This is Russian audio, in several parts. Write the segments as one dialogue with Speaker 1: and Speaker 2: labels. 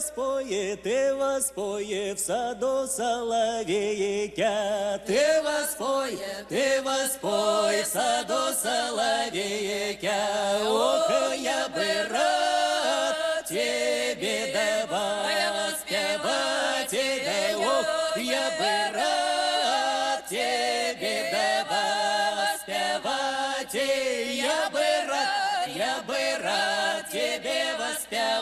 Speaker 1: воспоє, ти воспоє, в саду соловея, ти воспоє, ти воспоє, в саду соловея, ох, я бы рад тебе давать, спевать, да, ох, я бы рад тебе давать, спевать, я бы рад, я бы рад тебе воспевать, я бы рад,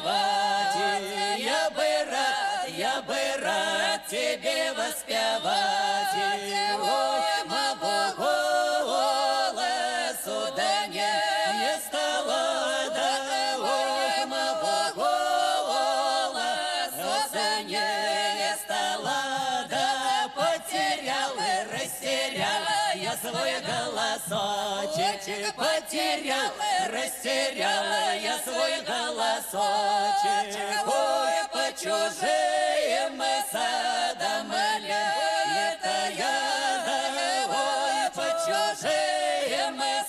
Speaker 1: я бы рад тебе воспевать, ой, мабо голосу да не, не стало, да, ой, голосу да не, не стало, да, потерял и растерял. Я свой голосочек, потерял, растерял. Я свой голосочек, ой, по чужим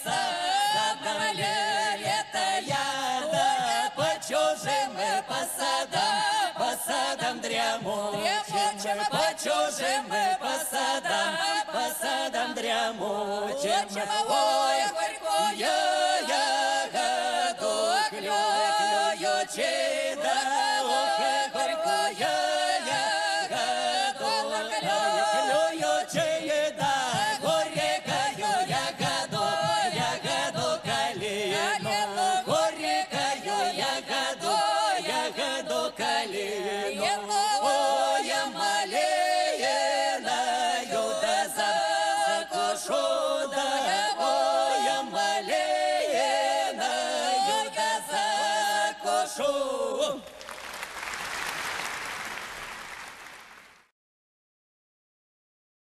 Speaker 1: чужим садам летая, да, по чужим посадам, посадам дрямучим, по чужим посадам, посадам дрямучим, ой, горькую ягоду клюючи, да, ой,